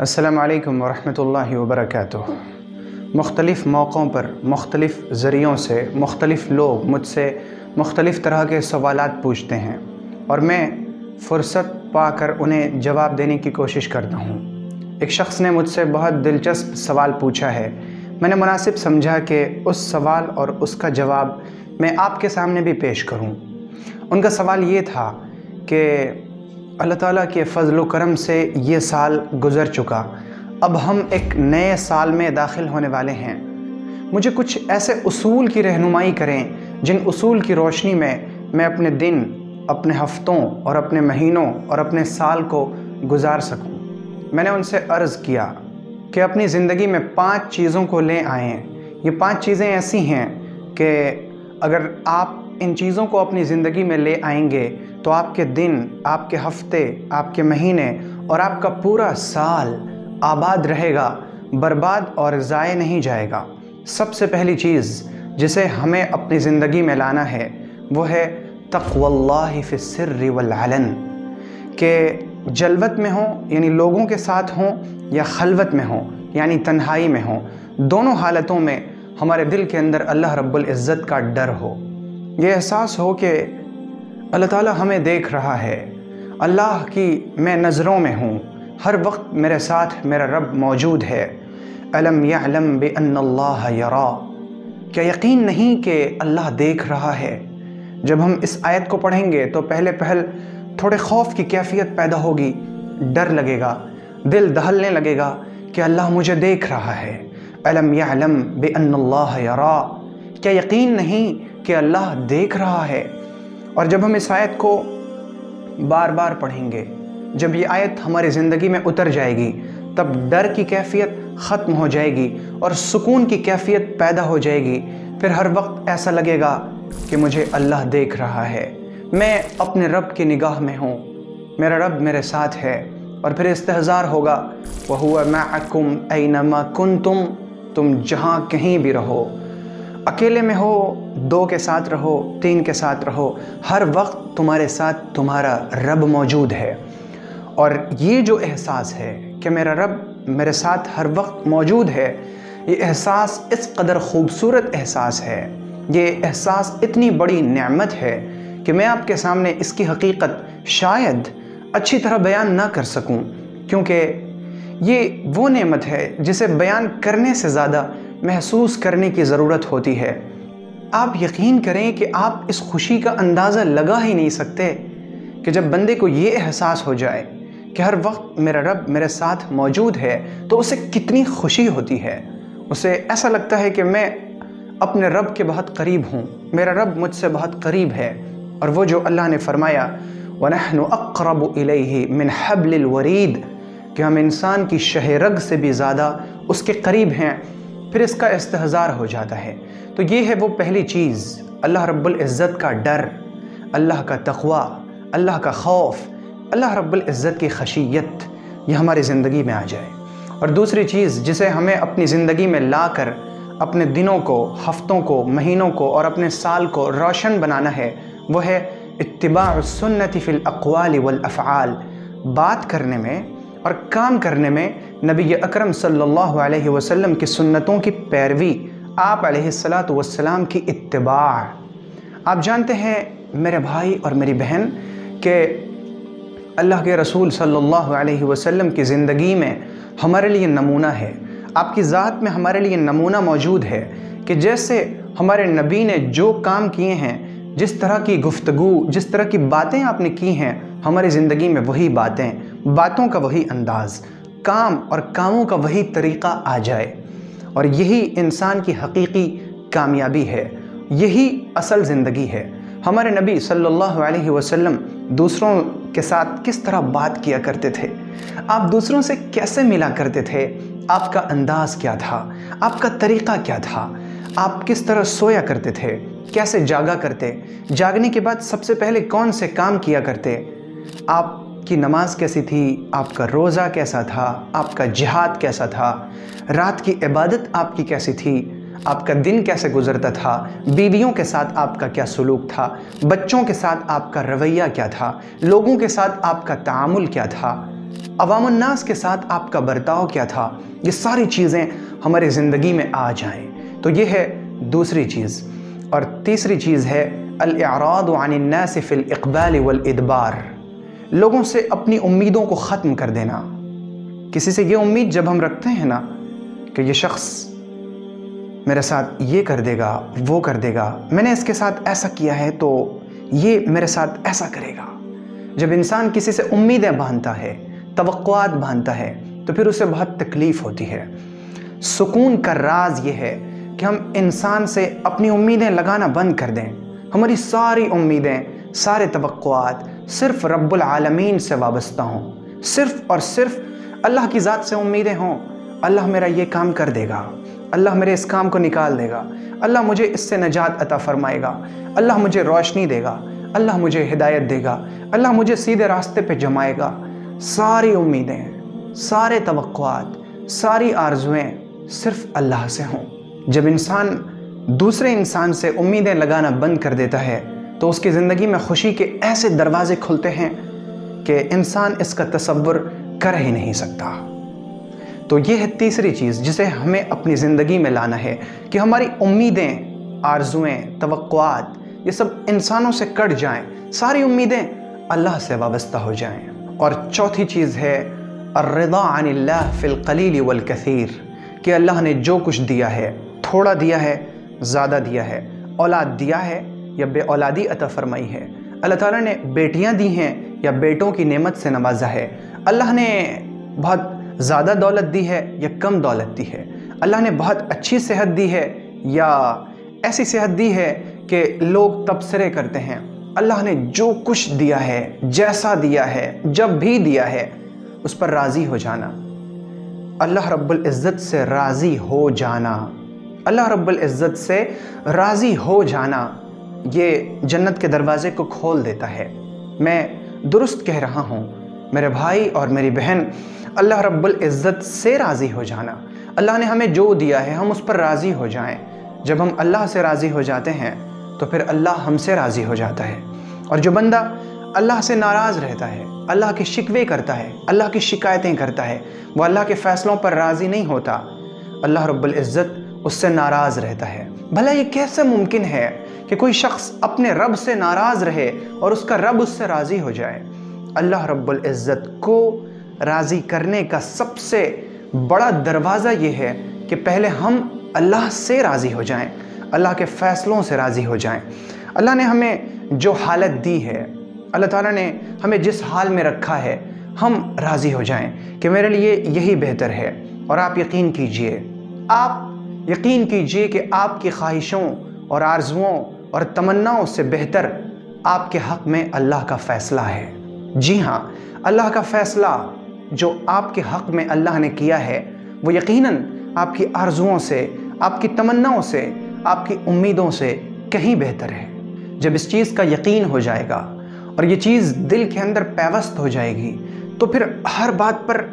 السلام علیکم ورحمۃ اللہ وبرکاتہ۔ مختلف موقعوں پر مختلف ذریعوں سے مختلف لوگ مجھ سے مختلف طرح کے سوالات پوچھتے ہیں اور میں فرصت پا کر انہیں جواب دینے کی کوشش کرتا ہوں۔ ایک شخص نے مجھ سے بہت دلچسپ سوال پوچھا ہے۔ میں نے مناسب سمجھا کہ اس سوال اور اس کا جواب میں آپ کے سامنے بھی پیش کروں۔ ان کا سوال یہ تھا کہ اللہ تعالیٰ کے فضل و کرم سے یہ سال گزر چکا۔ اب ہم ایک نئے سال میں داخل ہونے والے ہیں۔ مجھے کچھ ایسے اصول کی رہنمائی کریں جن اصول کی روشنی میں میں اپنے دن، اپنے ہفتوں اور اپنے مہینوں اور اپنے سال کو گزار سکوں۔ میں نے ان سے عرض کیا کہ اپنی زندگی میں پانچ چیزوں کو لے آئیں۔ یہ پانچ چیزیں ایسی ہیں کہ اگر آپ ان چیزوں کو اپنی زندگی میں لے آئیں گے تو آپ کے دن، آپ کے ہفتے، آپ کے مہینے اور آپ کا پورا سال آباد رہے گا، برباد اور ضائع نہیں جائے گا۔ سب سے پہلی چیز جسے ہمیں اپنی زندگی میں لانا ہے، وہ ہے تقوی اللہ فی السر والعلن۔ کہ جلوت میں ہوں یعنی لوگوں کے ساتھ ہوں یا خلوت میں ہوں یعنی تنہائی میں ہوں، دونوں حالتوں میں ہمارے دل کے اندر اللہ رب العزت کا ڈر ہو۔ یہ احساس ہو کہ اللہ تعالیٰ ہمیں دیکھ رہا ہے۔ اللہ کی میں نظروں میں ہوں۔ ہر وقت میرے ساتھ میرا رب موجود ہے۔ علم یعلم بان اللہ یرا۔ کیا یقین نہیں کہ اللہ دیکھ رہا ہے؟ جب ہم اس آیت کو پڑھیں گے تو پہلے پہل تھوڑے خوف کی کیفیت پیدا ہوگی۔ ڈر لگے گا دل دہلنے لگے گا کہ اللہ مجھے دیکھ رہا ہے۔ علم یعلم بان اللہ یرا۔ کیا یقین نہیں کہ اللہ دیکھ رہا ہے؟ اور جب ہم اس آیت کو بار بار پڑھیں گے، جب یہ آیت ہماری زندگی میں اتر جائے گی، تب ڈر کی کیفیت ختم ہو جائے گی اور سکون کی کیفیت پیدا ہو جائے گی۔ پھر ہر وقت ایسا لگے گا کہ مجھے اللہ دیکھ رہا ہے۔ میں اپنے رب کی نگاہ میں ہوں۔ میرا رب میرے ساتھ ہے۔ اور پھر استحضار ہوگا، وَهُوَ مَعَكُمْ أَيْنَمَا كُنْتُمْ تم جہاں کہیں بھی رہو۔ اکیلے میں ہو، دو کے ساتھ رہو، تین کے ساتھ رہو، ہر وقت تمہارے ساتھ تمہارا رب موجود ہے۔ اور یہ جو احساس ہے کہ میرا رب میرے ساتھ ہر وقت موجود ہے، یہ احساس اس قدر خوبصورت احساس ہے۔ یہ احساس اتنی بڑی نعمت ہے کہ میں آپ کے سامنے اس کی حقیقت شاید اچھی طرح بیان نہ کر سکوں، کیونکہ یہ وہ نعمت ہے جسے بیان کرنے سے زیادہ محسوس کرنے کی ضرورت ہوتی ہے۔ آپ یقین کریں کہ آپ اس خوشی کا اندازہ لگا ہی نہیں سکتے کہ جب بندے کو یہ احساس ہو جائے کہ ہر وقت میرا رب میرے ساتھ موجود ہے تو اسے کتنی خوشی ہوتی ہے۔ اسے ایسا لگتا ہے کہ میں اپنے رب کے بہت قریب ہوں، میرا رب مجھ سے بہت قریب ہے۔ اور وہ جو اللہ نے فرمایا، وَنَحْنُ أَقْرَبُ إِلَيْهِ مِنْ حَبْلِ الْوَرِيدِ، کہ ہم انسان کی شہ رگ سے بھی زیادہ اس کے قریب ہیں۔ پھر اس کا استحضار ہو جاتا ہے۔ تو یہ ہے وہ پہلی چیز، اللہ رب العزت کا ڈر، اللہ کا تقوی، اللہ کا خوف، اللہ رب العزت کی خشیت، یہ ہماری زندگی میں آ جائے۔ اور دوسری چیز، جسے ہمیں اپنی زندگی میں لا کر اپنے دنوں کو، ہفتوں کو، مہینوں کو اور اپنے سال کو روشن بنانا ہے، وہ ہے اتباع السنت فی الاقوال والافعال بات کرنے میں اور کام کرنے میں نبی اکرم صلی اللہ علیہ وسلم کی سنتوں کی پیروی آپ علیہ السلاۃ والسلام کی اتباع۔ آپ جانتے ہیں میرے بھائی اور میری بہن کہ اللہ کے رسول صلی اللہ علیہ وسلم کی زندگی میں ہمارے لیے نمونہ ہے۔ آپ کی ذات میں ہمارے لیے نمونہ موجود ہے کہ جیسے ہمارے نبی نے جو کام کیے ہیں، جس طرح کی گفتگو، جس طرح کی باتیں آپ نے کی ہیں، ہماری زندگی میں وہی باتیں۔ باتوں کا وہی انداز، کام اور کاموں کا وہی طریقہ آ جائے۔ اور یہی انسان کی حقیقی کامیابی ہے، یہی اصل زندگی ہے۔ ہمارے نبی صلی اللہ علیہ وسلم دوسروں کے ساتھ کس طرح بات کیا کرتے تھے؟ آپ دوسروں سے کیسے ملا کرتے تھے؟ آپ کا انداز کیا تھا؟ آپ کا طریقہ کیا تھا؟ آپ کس طرح سویا کرتے تھے؟ کیسے جاگا کرتے؟ جاگنے کے بعد سب سے پہلے کون سے کام کیا کرتے؟ آپ کی نماز کیسی تھی، آپ کا روزہ کیسا تھا، آپ کا جہاد کیسا تھا، رات کی عبادت آپ کی کیسی تھی، آپ کا دن کیسے گزرتا تھا، بیویوں کے ساتھ آپ کا کیا سلوک تھا، بچوں کے ساتھ آپ کا رویہ کیا تھا، لوگوں کے ساتھ آپ کا تعامل کیا تھا، عوام الناس کے ساتھ آپ کا برتاؤ کیا تھا، یہ ساری چیزیں ہماری زندگی میں آ جائیں۔ تو یہ ہے دوسری چیز۔ اور تیسری چیز ہے الاعراض عن الناس فی الاقبال والادبار۔ لوگوں سے اپنی امیدوں کو ختم کر دینا۔ کسی سے یہ امید جب ہم رکھتے ہیں نا کہ یہ شخص میرے ساتھ یہ کر دے گا، وہ کر دے گا، میں نے اس کے ساتھ ایسا کیا ہے تو یہ میرے ساتھ ایسا کرے گا۔ جب انسان کسی سے امیدیں باندھتا ہے، توقعات باندھتا ہے، تو پھر اسے بہت تکلیف ہوتی ہے۔ سکون کا راز یہ ہے کہ ہم انسان سے اپنی امیدیں لگانا بند کر دیں۔ ہماری ساری امیدیں، سارے توقعات صرف رب العالمین سے وابستہ ہوں۔ صرف اور صرف اللہ کی ذات سے امیدیں ہوں۔ اللہ میرا یہ کام کر دے گا۔ اللہ میرے اس کام کو نکال دے گا۔ اللہ مجھے اس سے نجات عطا فرمائے گا۔ اللہ مجھے روشنی دے گا۔ اللہ مجھے ہدایت دے گا۔ اللہ مجھے سیدھے راستے پہ جمائے گا۔ ساری امیدیں، سارے توقعات، ساری آرزویں صرف اللہ سے ہوں۔ جب انسان دوسرے انسان سے امیدیں لگانا بند کر دیتا ہے تو اس کی زندگی میں خوشی کے ایسے دروازے کھلتے ہیں کہ انسان اس کا تصور کر ہی نہیں سکتا۔ تو یہ ہے تیسری چیز جسے ہمیں اپنی زندگی میں لانا ہے کہ ہماری امیدیں آرزویں توقعات، یہ سب انسانوں سے کٹ جائیں، ساری امیدیں اللہ سے وابستہ ہو جائیں۔ اور چوتھی چیز ہے الرضا عن اللہ فی القلیل والکثیر، کہ اللہ نے جو کچھ دیا ہے، تھوڑا دیا ہے، زیادہ دیا ہے، اولاد دیا ہے یا بے اولادی عطا فرمائی ہے۔ اللہ تعالیٰ نے بیٹیاں دی ہیں یا بیٹوں کی نعمت سے نوازا ہے۔ اللہ نے بہت زیادہ دولت دی ہے یا کم دولت دی ہے۔ اللہ نے بہت اچھی صحت دی ہے یا ایسی صحت دی ہے کہ لوگ تبصرے کرتے ہیں۔ اللہ نے جو کچھ دیا ہے، جیسا دیا ہے، جب بھی دیا ہے، اس پر راضی ہو جانا۔ اللہ رب العزت سے راضی ہو جانا۔ اللہ رب العزت سے راضی ہو جانا۔ یہ جنت کے دروازے کو کھول دیتا ہے۔ میں درست کہہ رہا ہوں، میرے بھائی اور میری بہن، اللہ رب العزت سے راضی ہو جانا۔ اللہ نے ہمیں جو دیا ہے، ہم اس پر راضی ہو جائیں۔ جب ہم اللہ سے راضی ہو جاتے ہیں، تو پھر اللہ ہم سے راضی ہو جاتا ہے۔ اور جو بندہ اللہ سے ناراض رہتا ہے، اللہ کے شکوے کرتا ہے، اللہ کی شکایتیں کرتا ہے، وہ اللہ کے فیصلوں پر راضی نہیں ہوتا، اللہ رب العزت اس سے ناراض رہتا ہے۔ بھلا یہ کیسے ممکن ہے؟ کہ کوئی شخص اپنے رب سے ناراض رہے اور اس کا رب اس سے راضی ہو جائے۔ اللہ رب العزت کو راضی کرنے کا سب سے بڑا دروازہ یہ ہے کہ پہلے ہم اللہ سے راضی ہو جائیں، اللہ کے فیصلوں سے راضی ہو جائیں۔ اللہ نے ہمیں جو حالت دی ہے، اللہ تعالیٰ نے ہمیں جس حال میں رکھا ہے، ہم راضی ہو جائیں کہ میرے لیے یہی بہتر ہے۔ اور آپ یقین کیجیے، آپ یقین کیجیے کہ آپ کی خواہشوں اور آرزوؤں اور تمناؤں سے بہتر آپ کے حق میں اللہ کا فیصلہ ہے۔ جی ہاں اللہ کا فیصلہ جو آپ کے حق میں اللہ نے کیا ہے، وہ یقیناً آپ کی آرزوؤں سے، آپ کی تمناؤں سے، آپ کی امیدوں سے کہیں بہتر ہے۔ جب اس چیز کا یقین ہو جائے گا اور یہ چیز دل کے اندر پیوست ہو جائے گی، تو پھر ہر بات پر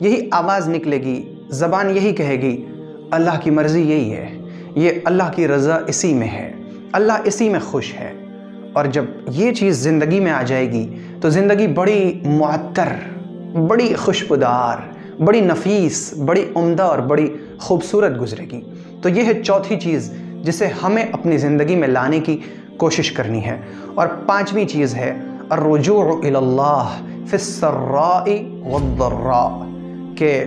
یہی آواز نکلے گی، زبان یہی کہے گی، اللہ کی مرضی یہی ہے، یہ اللہ کی رضا اسی میں ہے۔ اللہ اسی میں خوش ہے۔ اور جب یہ چیز زندگی میں آ جائے گی، تو زندگی بڑی معطر، بڑی خوشبودار، بڑی نفیس، بڑی عمدہ اور بڑی خوبصورت گزرے گی۔ تو یہ ہے چوتھی چیز جسے ہمیں اپنی زندگی میں لانے کی کوشش کرنی ہے۔ اور پانچویں چیز ہے، الرجوع اللہ فی السراء والضراء، کہ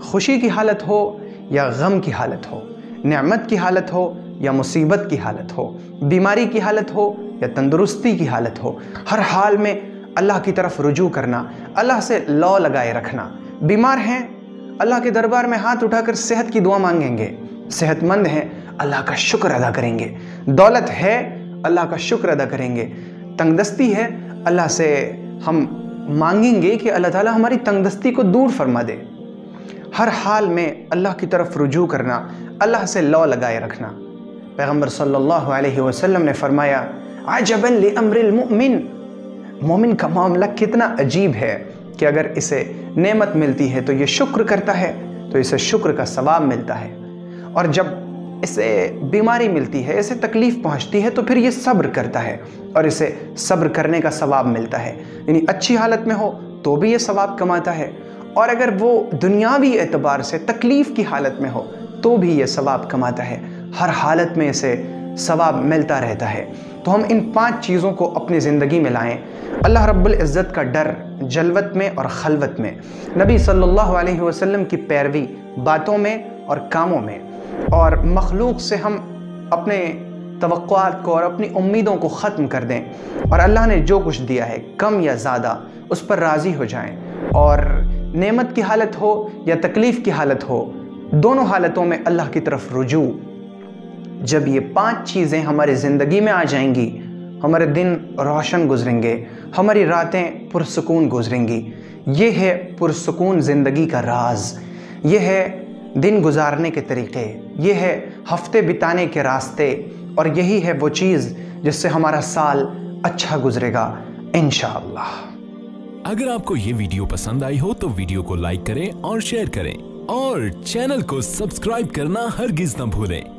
خوشی کی حالت ہو یا غم کی حالت ہو، نعمت کی حالت ہو یا مصیبت کی حالت ہو، بیماری کی حالت ہو یا تندرستی کی حالت ہو، ہر حال میں اللہ کی طرف رجوع کرنا، اللہ سے لو لگائے رکھنا۔ بیمار ہیں، اللہ کے دربار میں ہاتھ اٹھا کر صحت کی دعا مانگیں گے۔ صحت مند ہیں، اللہ کا شکر ادا کریں گے۔ دولت ہے، اللہ کا شکر ادا کریں گے۔ تنگ دستی ہے، اللہ سے ہم مانگیں گے کہ اللہ تعالیٰ ہماری تنگ دستی کو دور فرما دے۔ ہر حال میں اللہ کی طرف رجوع کرنا، اللہ سے لو لگائے رکھنا۔ پیغمبر صلی اللہ علیہ وسلم نے فرمایا، عجبا لامر المؤمن۔ مومن کا معاملہ کتنا عجیب ہے کہ اگر اسے نعمت ملتی ہے تو یہ شکر کرتا ہے، تو اسے شکر کا ثواب ملتا ہے۔ اور جب اسے بیماری ملتی ہے، اسے تکلیف پہنچتی ہے، تو پھر یہ صبر کرتا ہے اور اسے صبر کرنے کا ثواب ملتا ہے۔ یعنی اچھی حالت میں ہو تو بھی یہ ثواب کماتا ہے۔ اور اگر وہ دنیاوی اعتبار سے تکلیف کی حالت میں ہو تو بھی یہ ثواب کماتا ہے۔ ہر حالت میں اسے ثواب ملتا رہتا ہے۔ تو ہم ان پانچ چیزوں کو اپنی زندگی میں لائیں۔ اللہ رب العزت کا ڈر جلوت میں اور خلوت میں۔ نبی صلی اللہ علیہ وسلم کی پیروی باتوں میں اور کاموں میں۔ اور مخلوق سے ہم اپنے توقعات کو اور اپنی امیدوں کو ختم کر دیں۔ اور اللہ نے جو کچھ دیا ہے، کم یا زیادہ، اس پر راضی ہو جائیں۔ اور نعمت کی حالت ہو یا تکلیف کی حالت ہو، دونوں حالتوں میں اللہ کی طرف رجوع۔ جب یہ پانچ چیزیں ہماری زندگی میں آ جائیں گی، ہمارے دن روشن گزریں گے، ہماری راتیں پرسکون گزریں گی۔ یہ ہے پرسکون زندگی کا راز۔ یہ ہے دن گزارنے کے طریقے۔ یہ ہے ہفتے بتانے کے راستے۔ اور یہی ہے وہ چیز جس سے ہمارا سال اچھا گزرے گا، انشاءاللہ۔ اگر آپ کو یہ ویڈیو پسند آئی ہو تو ویڈیو کو لائک کریں اور شیئر کریں۔ اور چینل کو سبسکرائب کرنا ہرگز نہ بھولیں۔